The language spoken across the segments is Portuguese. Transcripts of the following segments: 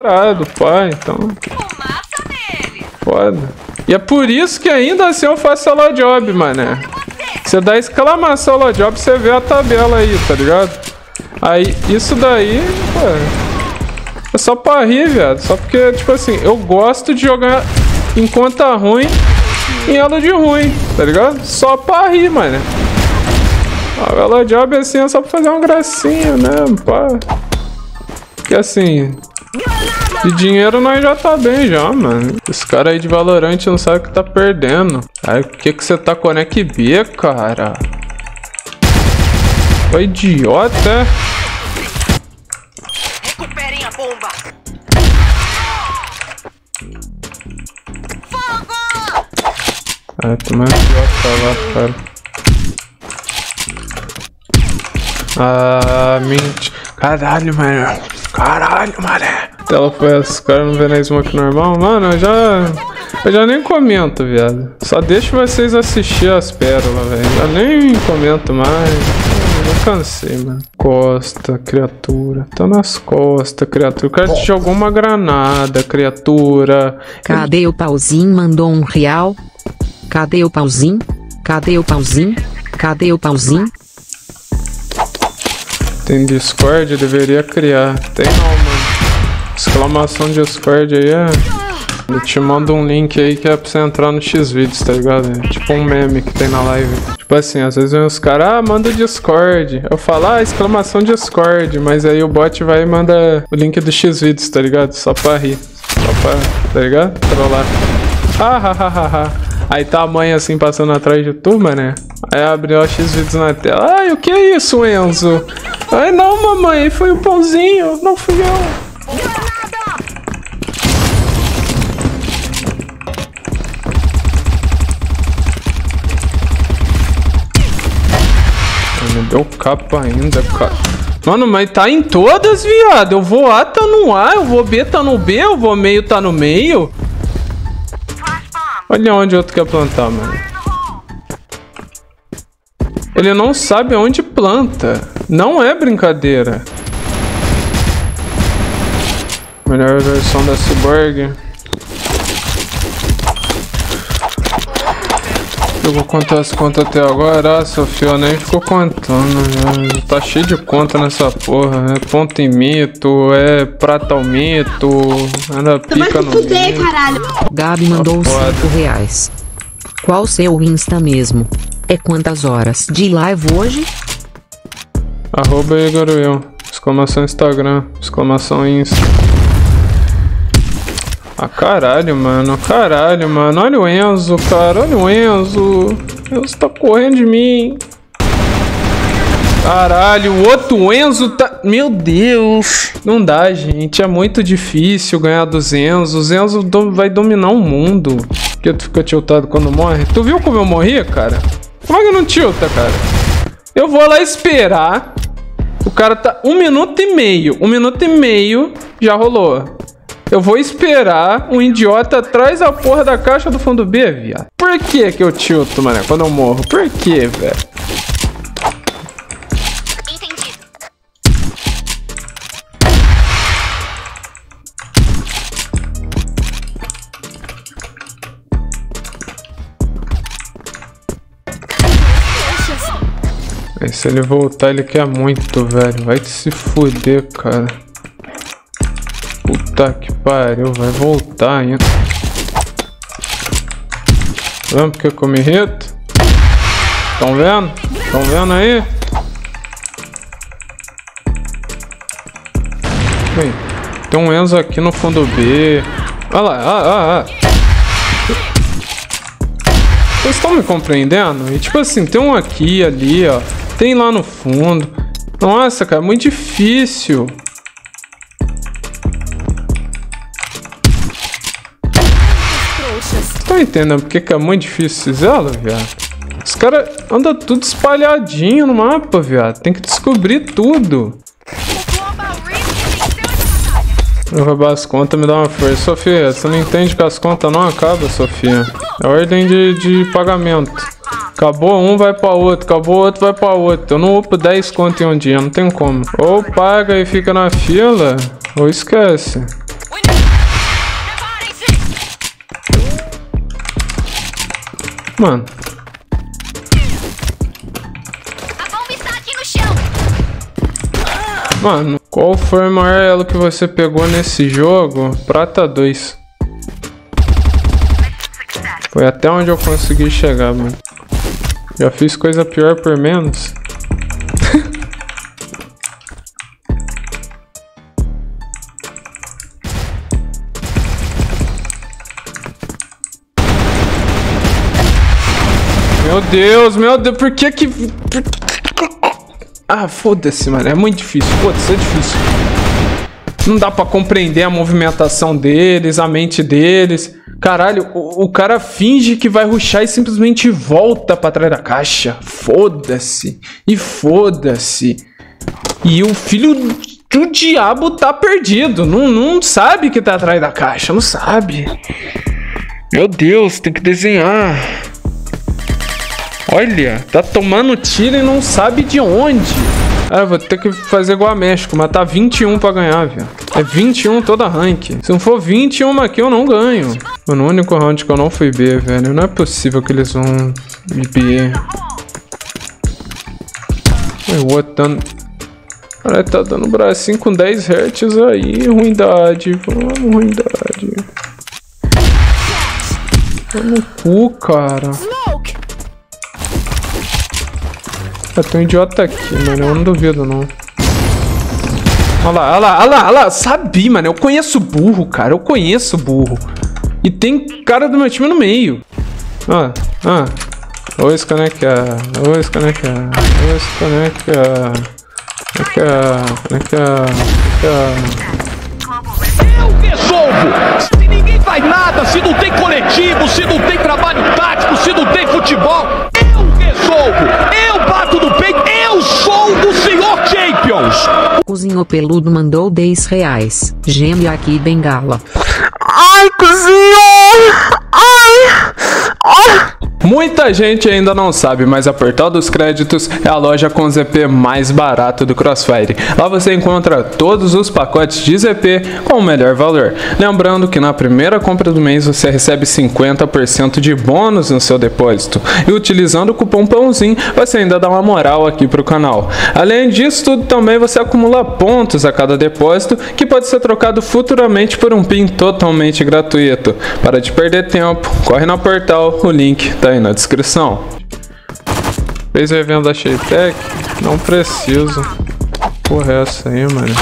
parado, pai, então. Foda. E é por isso que ainda assim eu faço solo job, mané. Você dá exclamação solo job, você vê a tabela aí, tá ligado? Aí, isso daí, pô, é só pra rir, viado. Só porque, tipo assim, eu gosto de jogar em conta ruim em elo de ruim, tá ligado? Só pra rir, mano. A ela job assim é só pra fazer uma gracinha mesmo, pá. Porque assim, de dinheiro nós já tá bem já, mano. Esse cara aí de Valorant não sabe o que tá perdendo. Aí o que que você tá com a B, cara? Foi idiota, é? Recuperem a bomba. Ah, tomar idiota lá, cara. Ah, mente. Caralho, mano. Caralho, mané. Ela foi essa, os caras não vê na smoke normal. Mano, eu já. Eu já nem comento, viado. Só deixo vocês assistir as pérolas, velho. Já nem comento mais. Eu cansei, mano. Costa, criatura. Tá nas costas, criatura. O cara te jogou uma granada, criatura. Cadê o pauzinho? Mandou um real. Cadê o pauzinho? Cadê o pauzinho? Cadê o pauzinho? Tem Discord, deveria criar. Tem não, mano. Exclamação Discord aí é. Eu te mando um link aí que é pra você entrar no Xvideos, tá ligado? É tipo um meme que tem na live. Tipo assim, às vezes vem os caras, ah, manda Discord. Eu falo, ah, exclamação Discord. Mas aí o bot vai e manda o link do Xvideos, tá ligado? Só pra rir. Só pra, tá ligado? Trollar. Ah, ha, ha, ha, ha. Aí tá a mãe assim passando atrás de turma, né? Aí abriu o X vídeos na tela. Ai, o que é isso, Enzo? Ai, não, mamãe, foi o pãozinho, não fui eu. Me deu capa ainda, cara. Mano, mas tá em todas, viado. Eu vou A, tá no A. Eu vou B, tá no B. Eu vou meio, tá no meio. Olha onde outro quer plantar, mano. Ele não sabe onde planta. Não é brincadeira. Melhor versão da Cyborg. Jogou quantas contas até agora? Ah, Sofia nem ficou contando. Né? Tá cheio de conta nessa porra. É ponto em mito, é prata ao mito. Anda pica no fuder, caralho. Gabi mandou 5 reais. Qual seu Insta mesmo? É quantas horas de live hoje? Arroba Igor Will. Exclamação Instagram. Exclamação Insta. Ah, caralho, mano. Caralho, mano. Olha o Enzo, cara. Olha o Enzo. Enzo tá correndo de mim. Caralho, o outro Enzo tá... Meu Deus. Não dá, gente. É muito difícil ganhar dos Enzos. O Enzo do... vai dominar o mundo. Porque tu fica tiltado quando morre. Tu viu como eu morri, cara? Como é que não tilta, cara? Eu vou lá esperar. O cara tá um minuto e meio. Um minuto e meio já rolou. Eu vou esperar um idiota atrás da porra da caixa do fundo B, viado. Por que que eu tilto, mano, quando eu morro? Por que, velho? Aí, se ele voltar, ele quer muito, velho. Vai te se fuder, cara. Puta que pariu, vai voltar ainda. Vamos porque eu comi rito? Estão vendo? Estão vendo aí? Tem um Enzo aqui no fundo B. Olha lá, ah, ah, ah. Vocês estão me compreendendo? E tipo assim, tem um aqui, ali, ó. Tem lá no fundo. Nossa, cara, muito difícil. Tá entendendo porque que é muito difícil esse Zelo, viado? Os caras andam tudo espalhadinho no mapa, viado. Tem que descobrir tudo. Vou roubar as contas, me dá uma força. Sofia, você não entende que as contas não acabam, Sofia. É ordem de, de pagamento. Acabou um, vai pra outro. Acabou outro, vai pra outro. Eu não upo 10 conto em um dia, não tem como. Ou paga e fica na fila, ou esquece. Mano. Mano, qual foi o maior elo que você pegou nesse jogo? Prata 2. Foi até onde eu consegui chegar, mano. Já fiz coisa pior por menos. Meu Deus, meu Deus, por que que... Ah, foda-se, mano, é muito difícil, foda-se, é difícil. Não dá pra compreender a movimentação deles, a mente deles. Caralho, o, o cara finge que vai ruxar e simplesmente volta pra trás da caixa. Foda-se. E foda-se. E o filho do diabo tá perdido. Não, não sabe que tá atrás da caixa. Não sabe. Meu Deus, tem que desenhar. Olha, tá tomando tiro e não sabe de onde. Ah, vou ter que fazer igual a México, matar 21 pra ganhar, velho. É 21 toda rank. Se não for 21 aqui, eu não ganho. Mano, o único round que eu não fui B, velho. Não é possível que eles vão me B. O outro dando... Cara, tá dando bracinho com 10 Hz aí. Ruindade, vamos, ruindade. Tá no cu, cara. Ah, tem um idiota aqui, mano. Eu não duvido, não. Olha lá, olha lá, olha lá, olha lá. Sabia, mano. Eu conheço burro, cara. Eu conheço burro. E tem cara do meu time no meio. Ó, ó. Dois caneca. Dois caneca. Dois caneca. Caneca. Caneca. Caneca. Eu resolvo! Se ninguém faz nada, se não tem coletivo, se não tem trabalho tático, se não tem futebol, eu bato no peito, eu sou o senhor Champions! Cozinho Peludo mandou 10 reais. Gêmeo aqui bengala. Ai, cozinho! Ai! Muita gente ainda não sabe, mas a Portal dos Créditos é a loja com ZP mais barato do Crossfire. Lá você encontra todos os pacotes de ZP com o melhor valor. Lembrando que na primeira compra do mês você recebe 50% de bônus no seu depósito. E utilizando o cupom PÃOZINho você ainda dá uma moral aqui pro canal. Além disso tudo, também você acumula pontos a cada depósito que pode ser trocado futuramente por um PIN totalmente gratuito. Para de perder tempo, corre na Portal, o link tá aí na descrição. Fez o evento da Sheitec? Não preciso. Porra, é essa aí, mano.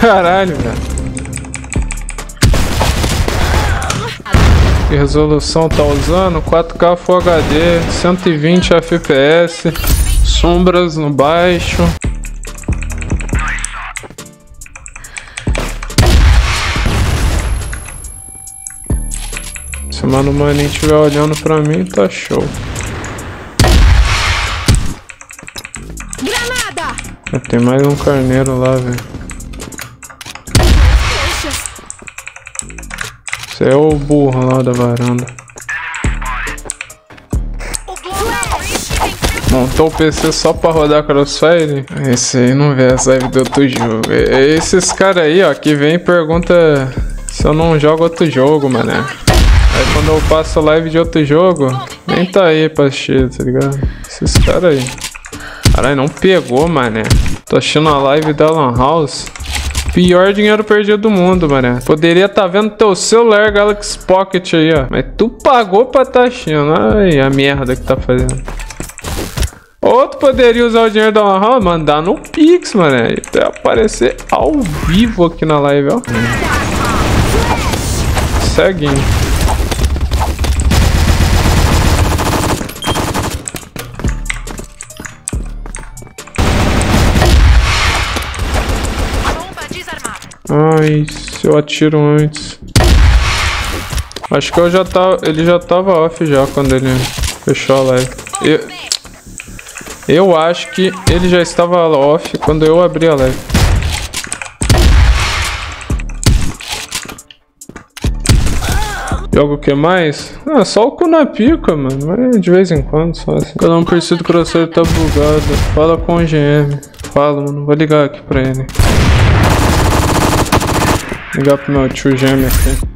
Caralho, velho. Que resolução tá usando? 4K Full HD, 120 FPS, sombras no baixo. Se o Mano Maninho estiver olhando pra mim, tá show. Ah, Tem mais um carneiro lá, velho. O burro lá da varanda. Montou o PC só pra rodar Crossfire? Esse aí não vê as lives do outro jogo. É esses caras aí, ó, que vem e pergunta se eu não jogo outro jogo, mané. Aí quando eu passo live de outro jogo, nem tá aí pra assistir, tá ligado? Esses caras aí. Caralho, não pegou, mané. Tô assistindo a live da Lan House. Pior dinheiro perdido do mundo, mané. Poderia tá vendo teu celular Galaxy Pocket aí, ó. Mas tu pagou pra tá assistindo. Ai, a merda que tá fazendo. Outro poderia usar o dinheiro da Lan mandar no Pix, mané. E até aparecer ao vivo aqui na live, ó. Seguindo. Ai, se eu atiro antes. Acho que eu já tava. Ele já tava off já quando ele fechou a live. Eu, eu acho que ele já estava off quando eu abri a live. Joga o que mais? Ah, só o cu na pica, mano. Mas de vez em quando, só assim. Cada um por si do crosseiro tá bugado. Fala com o GM. Fala, mano. Vou ligar aqui pra ele. Ligar pro meu tio GM aqui.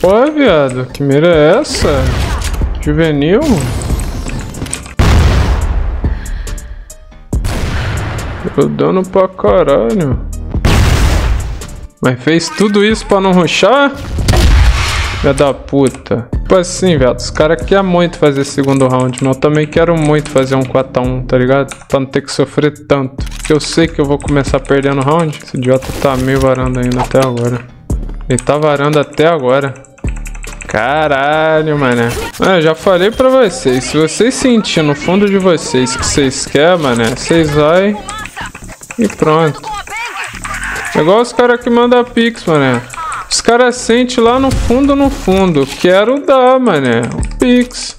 Pô, viado. Que mira é essa? Juvenil? Deu dano pra caralho. Mas fez tudo isso pra não ruxar? Filha da puta. Tipo assim, velho. Os caras querem muito fazer segundo round, mas eu também quero muito fazer um 4x1, tá ligado? Pra não ter que sofrer tanto. Porque eu sei que eu vou começar perdendo round. Esse idiota tá meio varando ainda até agora. Ele tá varando até agora. Caralho, mané. Ah, já falei pra vocês. Se vocês sentirem no fundo de vocês que vocês querem, mané, vocês vai e pronto. É igual os caras que mandam pix, mané. Os caras sentem lá no fundo, no fundo. Quero dar, mané. O pix.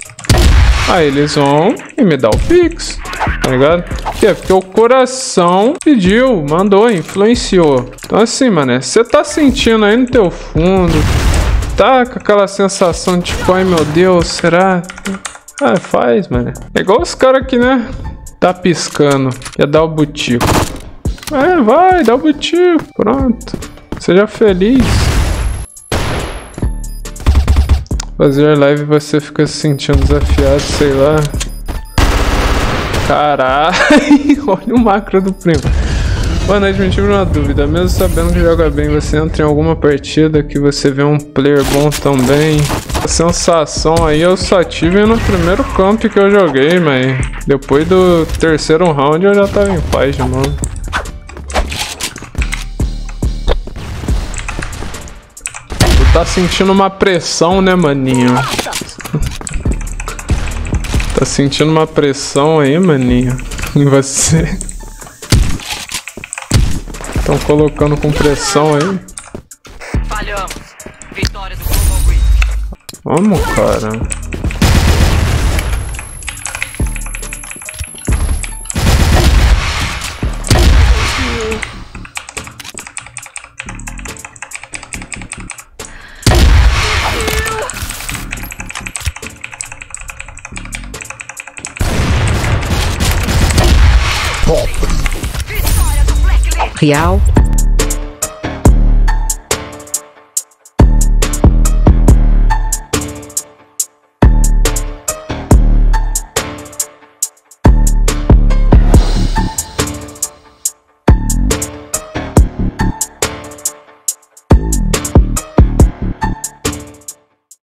Aí eles vão e me dá o pix. Tá ligado? Que é porque o coração pediu, mandou, influenciou. Então assim, mané, você tá sentindo aí no teu fundo, tá com aquela sensação de tipo, ai meu Deus, será? Ah, faz, mano. É igual os caras que, né? Tá piscando. Quer dar o butico. É, vai, dá o butico. Pronto. Seja feliz. Fazer live você fica se sentindo desafiado, sei lá. Caralho, olha o macro do primo. Boa noite, me tive uma dúvida. Mesmo sabendo que joga bem, você entra em alguma partida que você vê um player bom também. A sensação aí eu só tive no primeiro camp que eu joguei, mas depois do terceiro round eu já tava em paz de tá sentindo uma pressão, né, maninho? tá sentindo uma pressão aí, maninho? Em você. Estão colocando com pressão aí. Falhamos. Vitória do. Vamos, cara. Blacklist. Real,